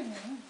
Mm-hmm.